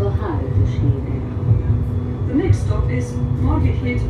The next stop is Market Head